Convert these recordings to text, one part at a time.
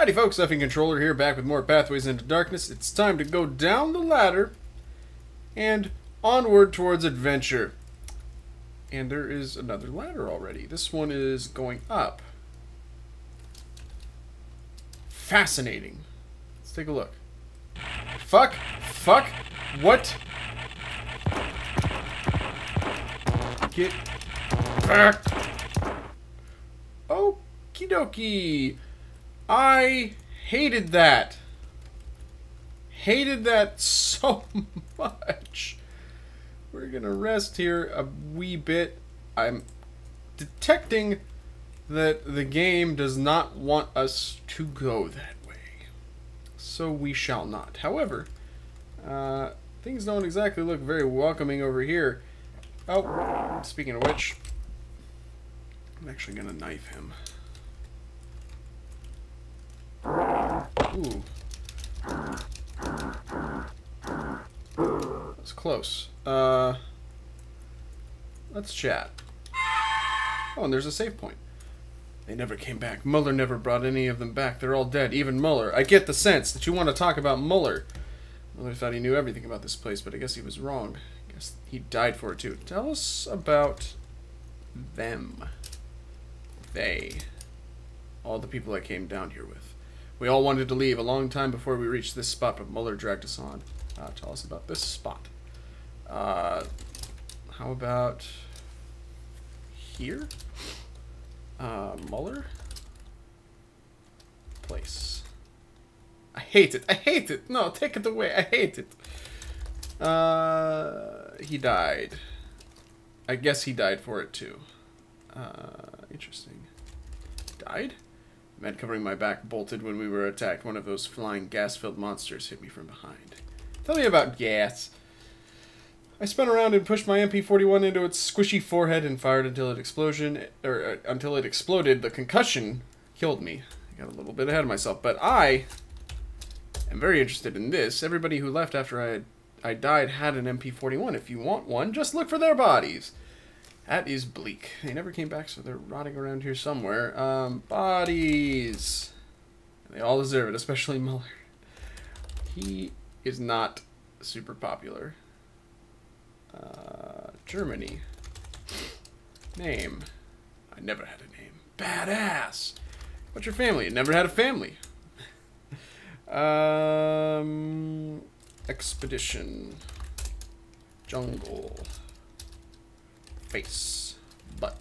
Howdy folks, Effing Controller here, back with more Pathways into Darkness. It's time to go down the ladder and onward towards adventure. And there is another ladder already. This one is going up. Fascinating. Let's take a look. Fuck! Fuck! What? Get back! Okie dokie! I hated that. Hated that so much. We're gonna rest here a wee bit. I'm detecting that the game does not want us to go that way. So we shall not. However, uh, things don't exactly look very welcoming over here. Oh, speaking of which, I'm actually gonna knife him. Ooh. That's close. Uh, let's chat. Oh, and there's a save point. They never came back. Muller never brought any of them back. They're all dead, even Muller. I get the sense that you want to talk about Muller. Muller thought he knew everything about this place, but I guess he was wrong. I guess he died for it too. Tell us about them. They. All the people I came down here with. We all wanted to leave a long time before we reached this spot, but Muller dragged us on. Uh, tell us about this spot. Uh, how about here? Uh, Muller? Place. I hate it. I hate it. No, take it away. I hate it. Uh, he died. I guess he died for it too. Uh, interesting. Died? Man covering my back bolted when we were attacked. One of those flying gas-filled monsters hit me from behind. Tell me about gas. I spun around and pushed my MP41 into its squishy forehead and fired until it explosion or uh, until it exploded. The concussion killed me. I got a little bit ahead of myself, but I am very interested in this. Everybody who left after I I died had an MP41. If you want one, just look for their bodies. That is bleak. They never came back, so they're rotting around here somewhere. Um, bodies. They all deserve it, especially Muller. He is not super popular. Uh, Germany. Name. I never had a name. Badass. What's your family? Never had a family. um, expedition. Jungle. Face. Butt.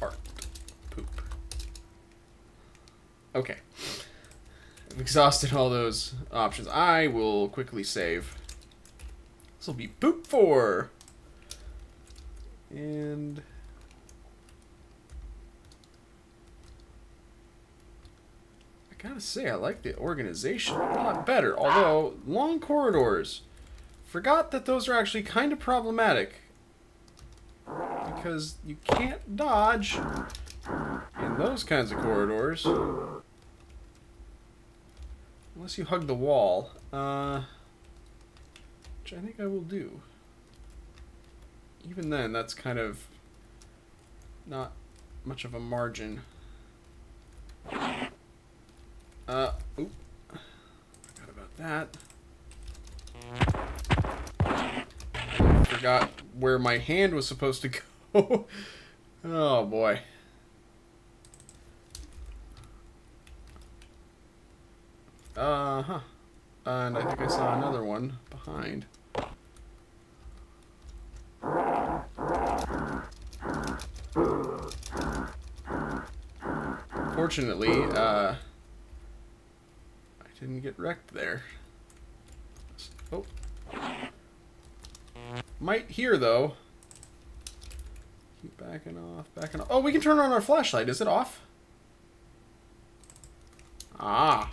Art. Poop. Okay. I've exhausted all those options. I will quickly save. This will be poop 4. And... I gotta say, I like the organization a lot better. Although, long corridors. Forgot that those are actually kind of problematic because you can't dodge in those kinds of corridors. Unless you hug the wall. Uh, which I think I will do. Even then, that's kind of not much of a margin. Uh, oop. Forgot about that. Forgot where my hand was supposed to go. oh boy. Uh huh. And I think I saw another one behind. Fortunately, uh, I didn't get wrecked there. Oh. Might hear though. Keep backing off, backing off. Oh, we can turn on our flashlight. Is it off? Ah.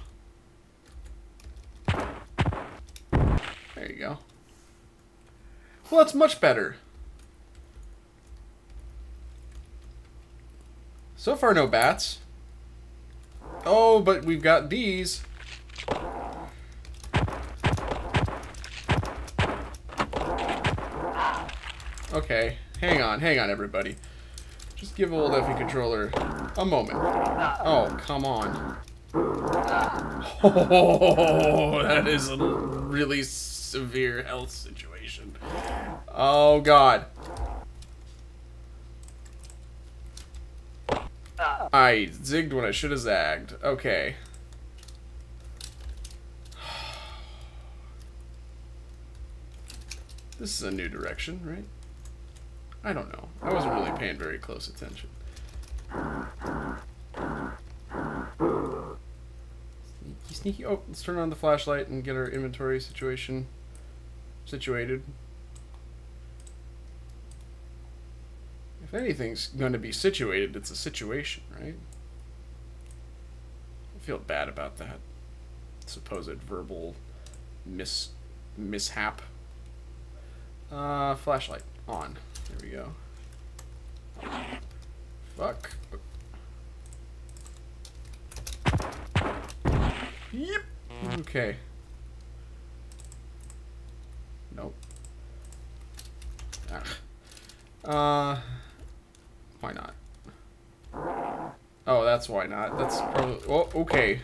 There you go. Well, that's much better. So far, no bats. Oh, but we've got these. Okay, hang on, hang on, everybody. Just give old Effie controller a moment. Oh, come on. Oh, that is a really severe health situation. Oh, God. I zigged when I should have zagged. Okay. This is a new direction, right? I don't know. I wasn't really paying very close attention. Sneaky, sneaky. Oh, let's turn on the flashlight and get our inventory situation situated. If anything's going to be situated, it's a situation, right? I feel bad about that supposed verbal mis mishap. Uh, flashlight on. There we go. Fuck. Yep. Okay. Nope. Ah. Uh, why not? Oh, that's why not. That's probably. Oh, okay.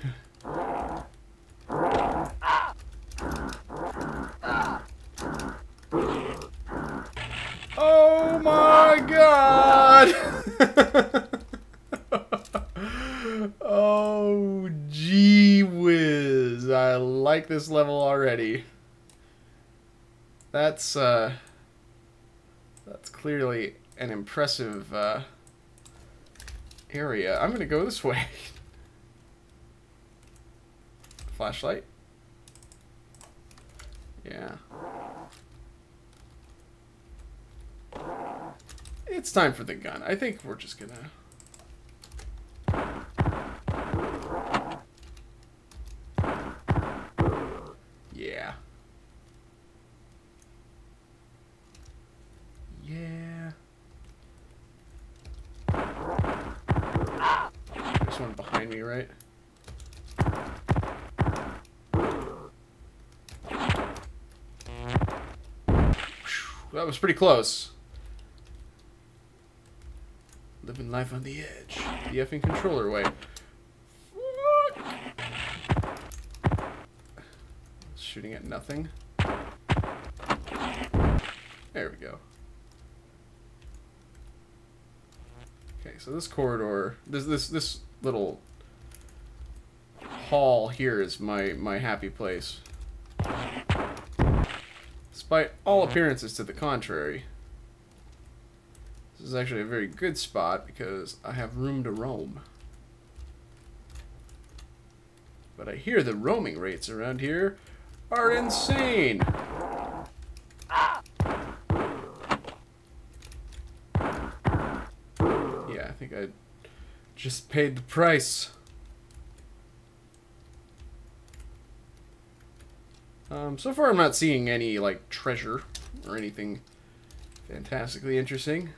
Oh my god! oh, gee whiz. I like this level already. That's, uh... That's clearly an impressive, uh... Area. I'm gonna go this way. Flashlight? Yeah. It's time for the gun. I think we're just gonna... Yeah. Yeah. There's one behind me, right? That was pretty close. Living life on the edge. The effing controller way. Shooting at nothing. There we go. Okay, so this corridor, this this this little hall here is my my happy place. Despite all appearances to the contrary. This is actually a very good spot because I have room to roam. But I hear the roaming rates around here are insane. Yeah, I think I just paid the price. Um, so far I'm not seeing any, like, treasure or anything fantastically interesting.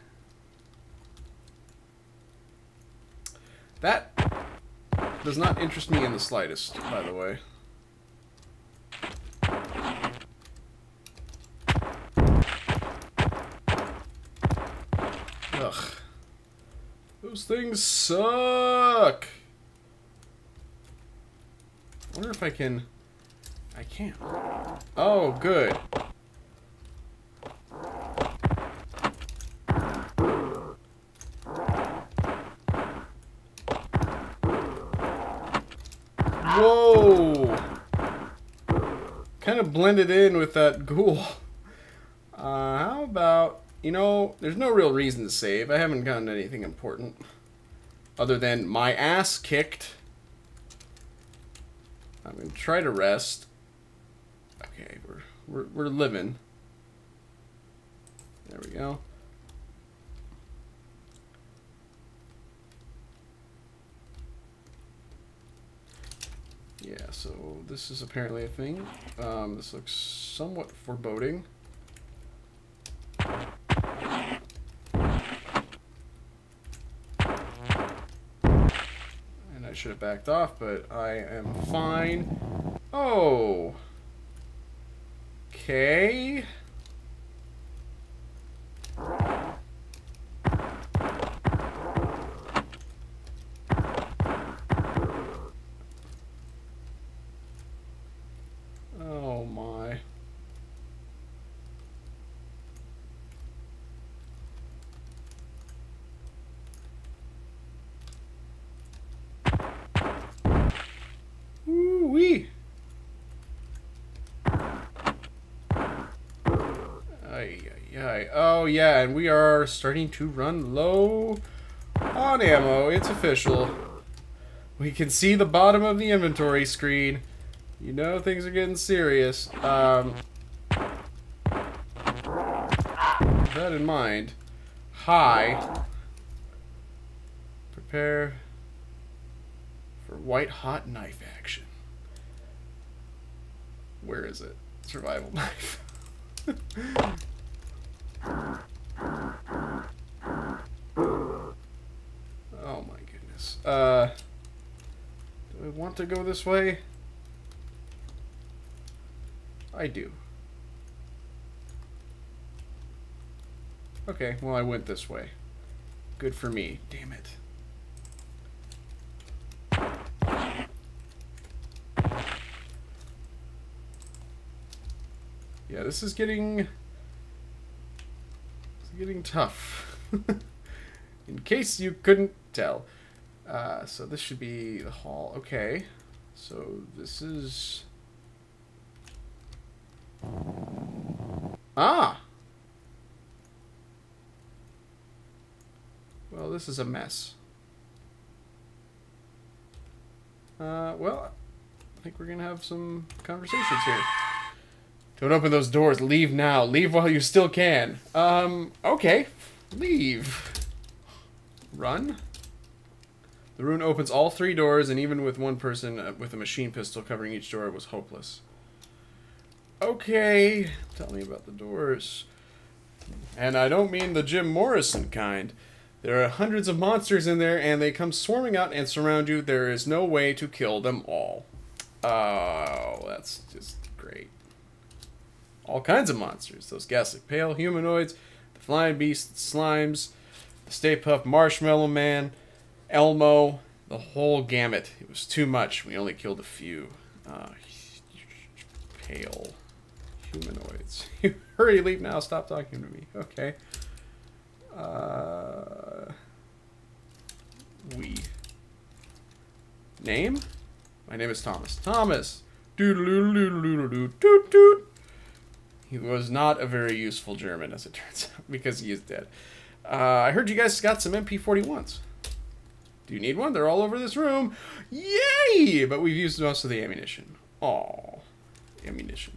That does not interest me in the slightest, by the way. Ugh. Those things suck! I wonder if I can... I can't. Oh, good. Whoa! Kind of blended in with that ghoul. Uh, how about... You know, there's no real reason to save. I haven't gotten anything important. Other than my ass kicked. I'm going to try to rest. Okay, we're, we're, we're living. There we go. Yeah, so this is apparently a thing. Um, this looks somewhat foreboding. And I should have backed off, but I am fine. Oh. Okay. Way. Oh, yeah, and we are starting to run low on ammo. It's official. We can see the bottom of the inventory screen. You know things are getting serious. Um, with that in mind, hi. Prepare for white hot knife action. Where is it? Survival knife. oh my goodness. Uh, do I want to go this way? I do. Okay, well I went this way. Good for me. Damn it. Yeah, this is getting... Getting tough. In case you couldn't tell. Uh, so this should be the hall. Okay. So this is... Ah! Well, this is a mess. Uh, well, I think we're gonna have some conversations here. Don't open those doors. Leave now. Leave while you still can. Um, okay. Leave. Run. The rune opens all three doors, and even with one person uh, with a machine pistol covering each door, it was hopeless. Okay. Tell me about the doors. And I don't mean the Jim Morrison kind. There are hundreds of monsters in there, and they come swarming out and surround you. There is no way to kill them all. Oh, that's just great all kinds of monsters. Those ghastly pale humanoids, the flying beasts, slimes, the Stay Puft Marshmallow Man, Elmo, the whole gamut. It was too much. We only killed a few. Uh, pale humanoids. Hurry, leave now. Stop talking to me. Okay. Uh, we. Name? My name is Thomas. Thomas. He was not a very useful German, as it turns out, because he is dead. Uh, I heard you guys got some MP41s. Do you need one? They're all over this room. Yay! But we've used most of the ammunition. Aw. Ammunition.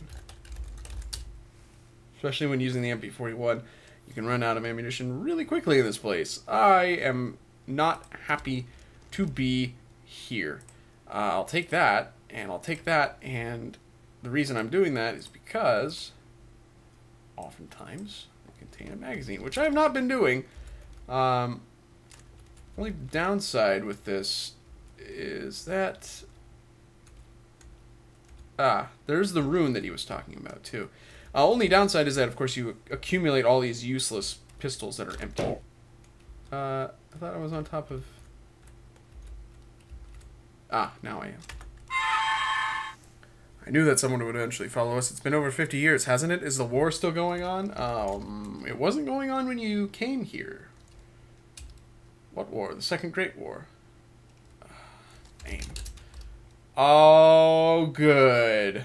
Especially when using the MP41, you can run out of ammunition really quickly in this place. I am not happy to be here. Uh, I'll take that, and I'll take that, and the reason I'm doing that is because oftentimes contain a magazine, which I have not been doing. Um, only downside with this is that ah, there's the rune that he was talking about too. Uh, only downside is that, of course, you accumulate all these useless pistols that are empty. Uh, I thought I was on top of. Ah, now I am. I knew that someone would eventually follow us. It's been over 50 years, hasn't it? Is the war still going on? Um, it wasn't going on when you came here. What war? The Second Great War. Uh, name. Oh, good.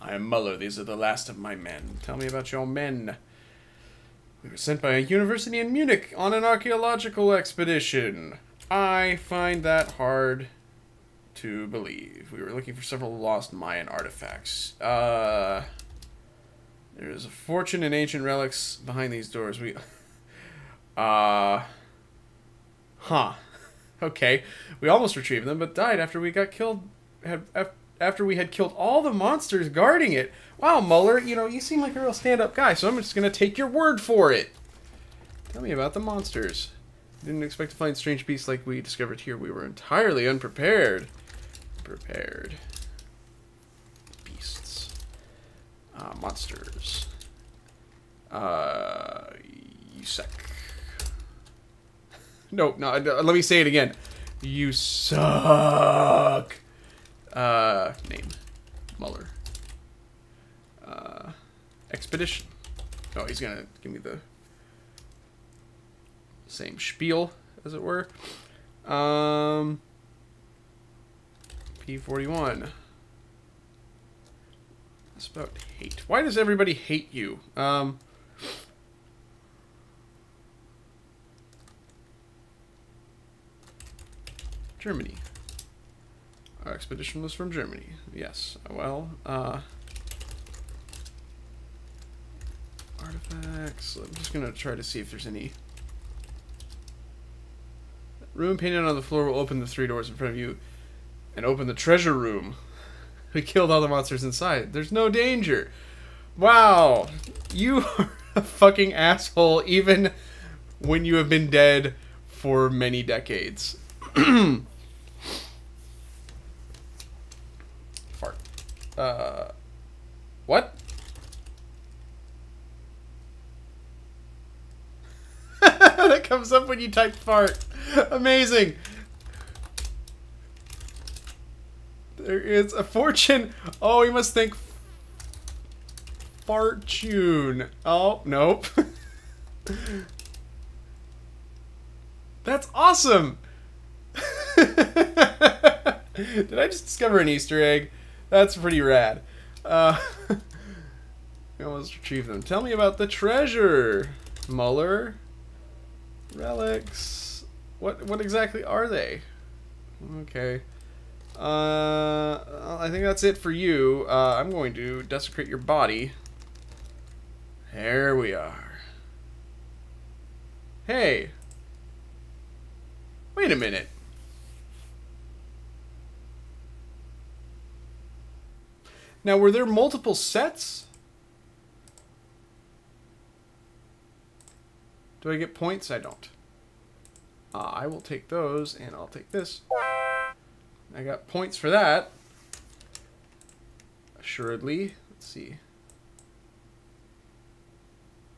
I am Muller. These are the last of my men. Tell me about your men. We were sent by a university in Munich on an archaeological expedition. I find that hard to believe. We were looking for several lost Mayan artifacts. Uh, there's a fortune in ancient relics behind these doors. We, uh, huh. Okay, we almost retrieved them, but died after we got killed. After we had killed all the monsters guarding it. Wow, Muller, you know, you seem like a real stand-up guy, so I'm just gonna take your word for it. Tell me about the monsters. Didn't expect to find strange beasts like we discovered here. We were entirely unprepared prepared. Beasts. Uh, monsters. Uh, you suck. No, no, let me say it again. You suck. Uh, name. Muller. Uh, expedition. Oh, he's gonna give me the same spiel, as it were. Um... P41. It's about hate. Why does everybody hate you? Um, Germany. Our expedition was from Germany. Yes. Well, uh... Artifacts. I'm just gonna try to see if there's any... Room painted on the floor will open the three doors in front of you and open the treasure room. We killed all the monsters inside. There's no danger. Wow. You are a fucking asshole even when you have been dead for many decades. Fart. Uh, what? that comes up when you type fart. Amazing. There is a fortune. Oh, you must think fortune. Oh, nope. That's awesome. Did I just discover an Easter egg? That's pretty rad. Uh, we almost retrieved them. Tell me about the treasure, Muller. Relics. What what exactly are they? Okay. Uh, I think that's it for you. Uh, I'm going to desecrate your body. There we are. Hey. Wait a minute. Now, were there multiple sets? Do I get points? I don't. Uh, I will take those, and I'll take this. I got points for that. Assuredly. Let's see.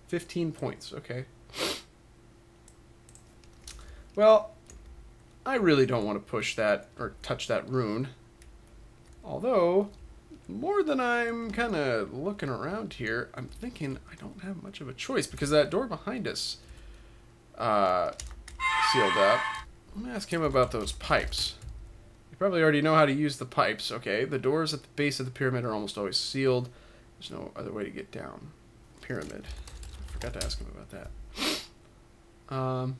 15 points. Okay. Well, I really don't want to push that or touch that rune. Although, more than I'm kind of looking around here, I'm thinking I don't have much of a choice because that door behind us uh, sealed up. Let me ask him about those pipes. You probably already know how to use the pipes. Okay, the doors at the base of the pyramid are almost always sealed. There's no other way to get down. Pyramid. I forgot to ask him about that. Um,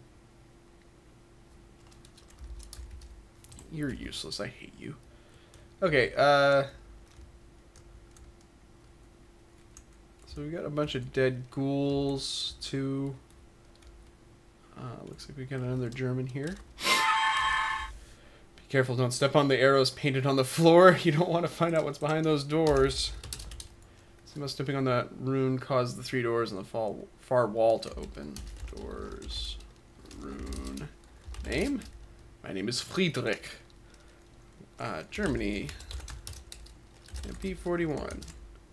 you're useless. I hate you. Okay, uh... So we got a bunch of dead ghouls, too. Uh, looks like we got another German here. Be careful, don't step on the arrows painted on the floor. You don't want to find out what's behind those doors. Somehow stepping on that rune caused the three doors on the far, far wall to open. Doors. Rune. Name? My name is Friedrich. Uh, Germany. MP41.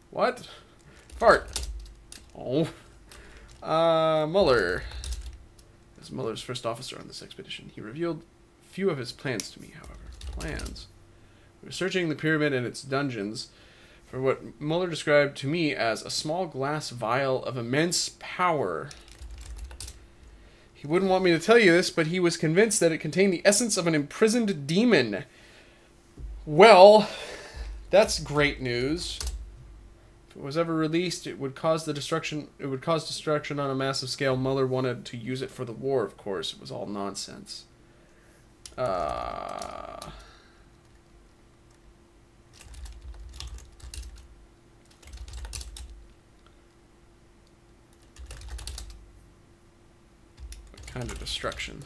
What? Fart. Oh. Uh, Muller. As Muller's first officer on this expedition, he revealed few of his plans to me, however. Plans? We were searching the pyramid and its dungeons for what Muller described to me as a small glass vial of immense power. He wouldn't want me to tell you this, but he was convinced that it contained the essence of an imprisoned demon. Well, that's great news. If it was ever released, it would cause the destruction. It would cause destruction on a massive scale. Muller wanted to use it for the war. Of course, it was all nonsense. Uh, what kind of destruction?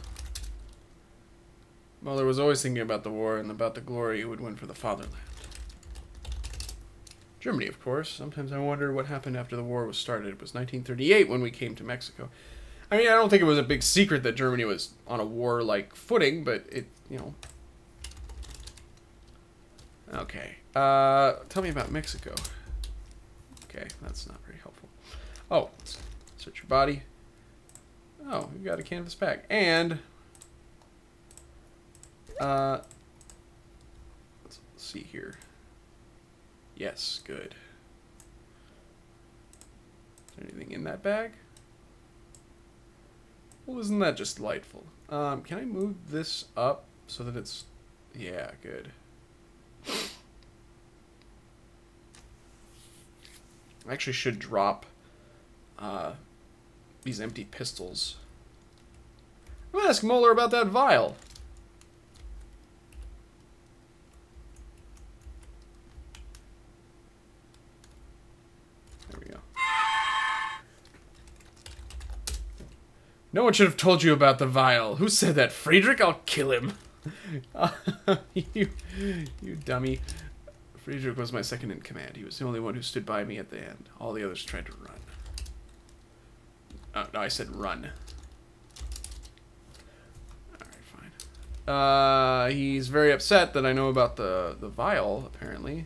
Muller was always thinking about the war and about the glory it would win for the fatherland. Germany, of course. Sometimes I wonder what happened after the war was started. It was 1938 when we came to Mexico. I mean, I don't think it was a big secret that Germany was on a war-like footing, but it, you know. Okay. Uh, tell me about Mexico. Okay, that's not very helpful. Oh, search your body. Oh, we've got a canvas bag. And, uh, let's see here. Yes, good. Is there anything in that bag? Well, isn't that just delightful? Um, can I move this up so that it's... Yeah, good. I actually should drop uh, these empty pistols. I'm gonna ask Muller about that vial. No one should have told you about the vial. Who said that? Friedrich? I'll kill him. you, you dummy. Friedrich was my second in command. He was the only one who stood by me at the end. All the others tried to run. Oh, no, I said run. Alright, fine. Uh, he's very upset that I know about the, the vial, apparently.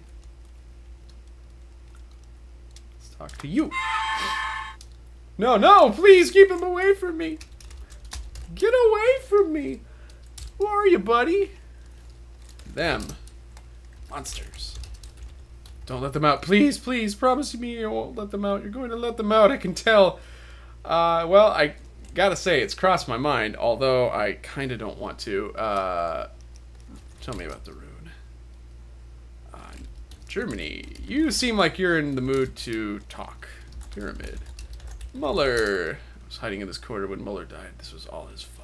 Let's talk to you. No, no, please keep him away from me. Get away from me. Who are you, buddy? Them. Monsters. Don't let them out. Please, please, promise me you won't let them out. You're going to let them out, I can tell. Uh, well, I gotta say, it's crossed my mind, although I kind of don't want to. Uh, tell me about the rune. Uh, Germany. You seem like you're in the mood to talk. Pyramid. Muller. I was hiding in this corner when Muller died. This was all his fault.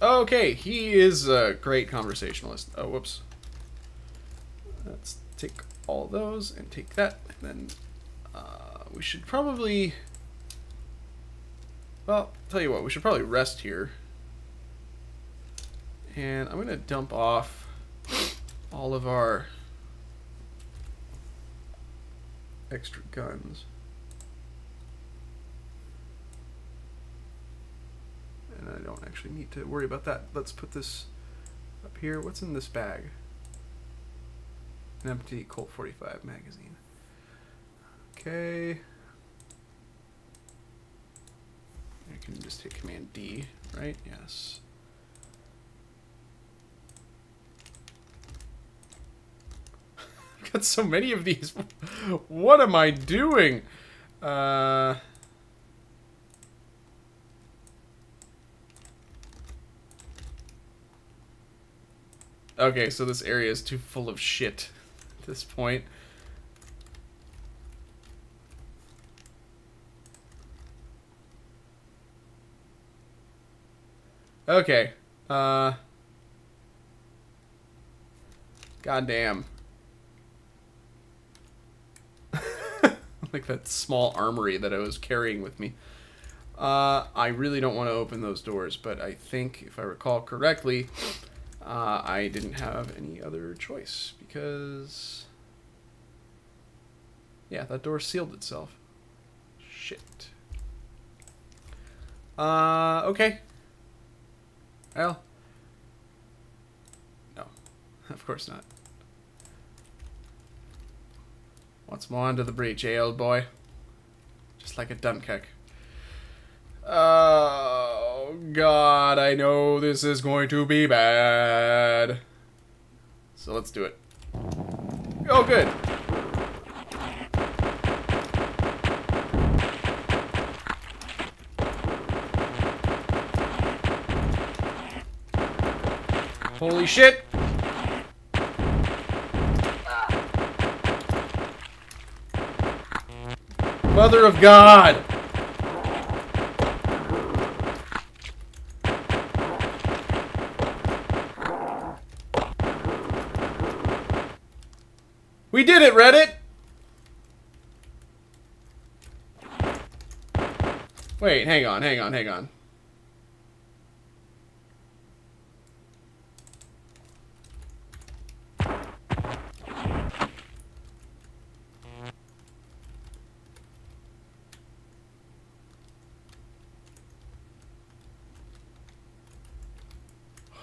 Okay, he is a great conversationalist. Oh, whoops. Let's take all those and take that, and then uh, we should probably... Well, tell you what, we should probably rest here. And I'm going to dump off all of our extra guns. And I don't actually need to worry about that. Let's put this up here. What's in this bag? An empty Colt 45 magazine. Okay. I can just hit Command D, right? Yes. I've got so many of these. what am I doing? Uh... Okay, so this area is too full of shit at this point. Okay. Uh. Goddamn. like that small armory that I was carrying with me. Uh, I really don't want to open those doors, but I think, if I recall correctly, uh, I didn't have any other choice because... Yeah, that door sealed itself. Shit. Uh, okay. Well. No. Of course not. Once more under the breach, eh, old boy? Just like a Dunkirk. Oh, God, I know this is going to be bad. So let's do it. Oh, good. Holy shit! Mother of God! We did it, Reddit! Wait, hang on, hang on, hang on.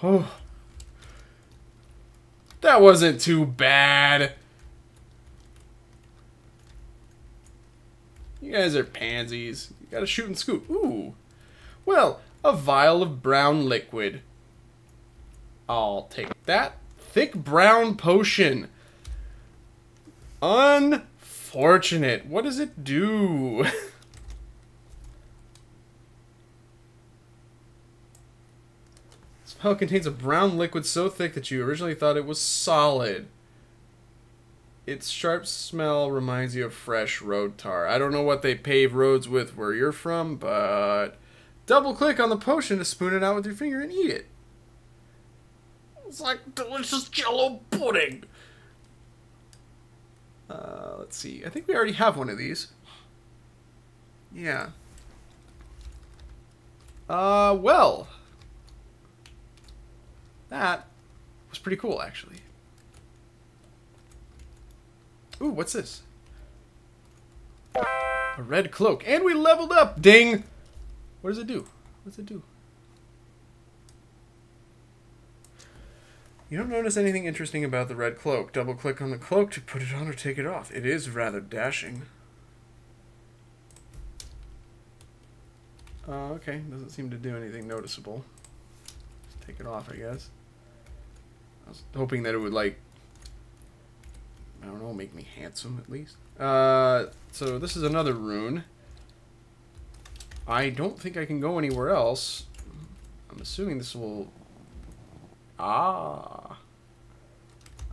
Oh. That wasn't too bad. You guys are pansies. You gotta shoot and scoop. Ooh. Well, a vial of brown liquid. I'll take that. Thick brown potion. Unfortunate. What does it do? vial contains a brown liquid so thick that you originally thought it was solid. Its sharp smell reminds you of fresh road tar. I don't know what they pave roads with where you're from, but double click on the potion to spoon it out with your finger and eat it. It's like delicious jello pudding. Uh, let's see. I think we already have one of these. Yeah. Uh, well. That was pretty cool, actually. Ooh, what's this? A red cloak. And we leveled up! Ding! What does it do? What does it do? You don't notice anything interesting about the red cloak. Double click on the cloak to put it on or take it off. It is rather dashing. Uh, okay, doesn't seem to do anything noticeable. Just take it off, I guess. Was hoping that it would, like, I don't know, make me handsome at least. Uh, so this is another rune. I don't think I can go anywhere else. I'm assuming this will... Ah.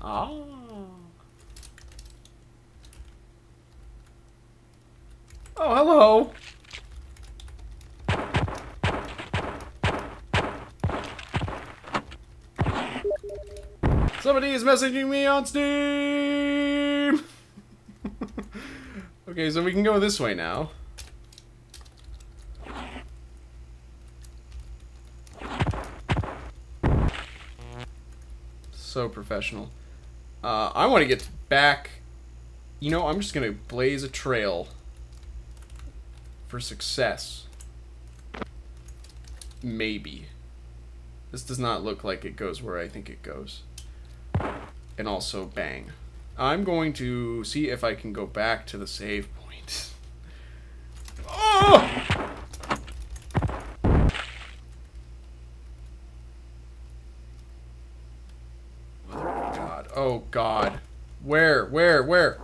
Ah. Oh, hello. Somebody is messaging me on Steam! okay, so we can go this way now. So professional. Uh, I want to get back... You know, I'm just going to blaze a trail for success. Maybe. This does not look like it goes where I think it goes and also bang. I'm going to see if I can go back to the save point. Oh! God. Oh, God. Where? Where? Where?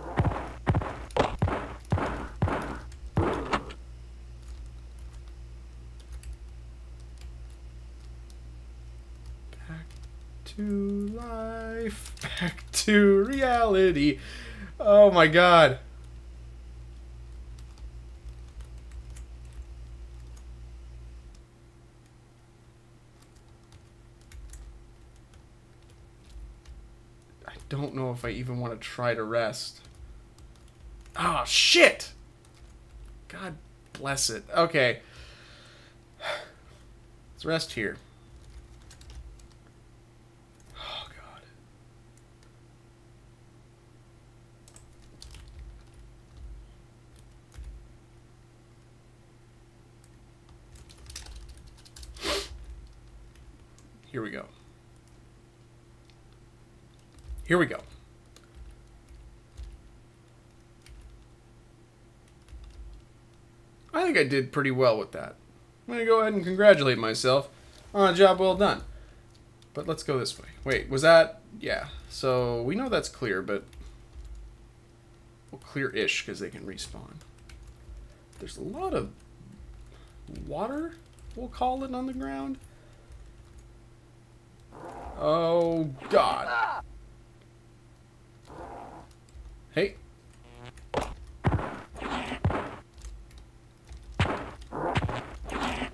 to life, back to reality. Oh my god. I don't know if I even want to try to rest. Oh, shit! God bless it. Okay. Let's rest here. Here we go. Here we go. I think I did pretty well with that. I'm going to go ahead and congratulate myself on a job well done. But let's go this way. Wait, was that... Yeah. So, we know that's clear, but... Well, clear-ish, because they can respawn. There's a lot of water, we'll call it, on the ground. Oh, God. Hey.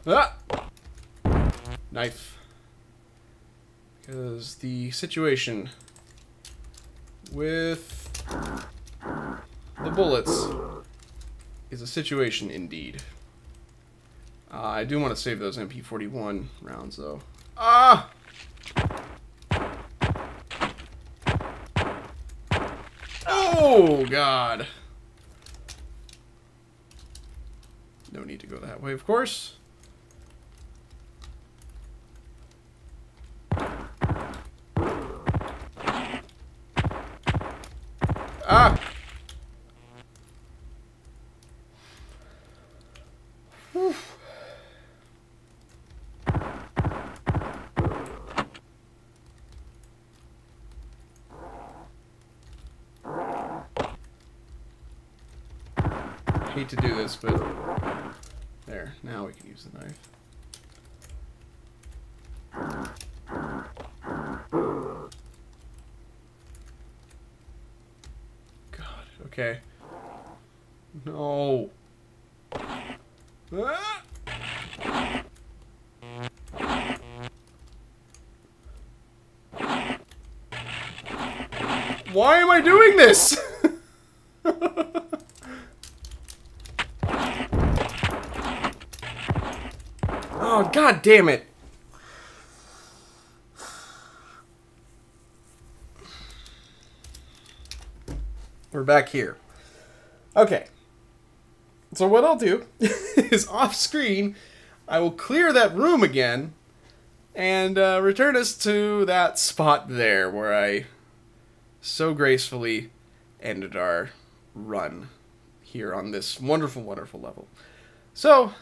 Ah! Knife. Because the situation with the bullets is a situation indeed. Uh, I do want to save those MP41 rounds, though. Ah! Oh, God. No need to go that way, of course. Ah! Whew. Hate to do this, but there. Now we can use the knife. God, okay. No. Ah! Why am I doing this? Oh, god damn it. We're back here. Okay. So what I'll do is off screen, I will clear that room again and uh, return us to that spot there where I so gracefully ended our run here on this wonderful, wonderful level. So,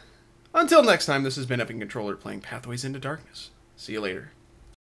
until next time, this has been Effing Controller playing Pathways into Darkness. See you later.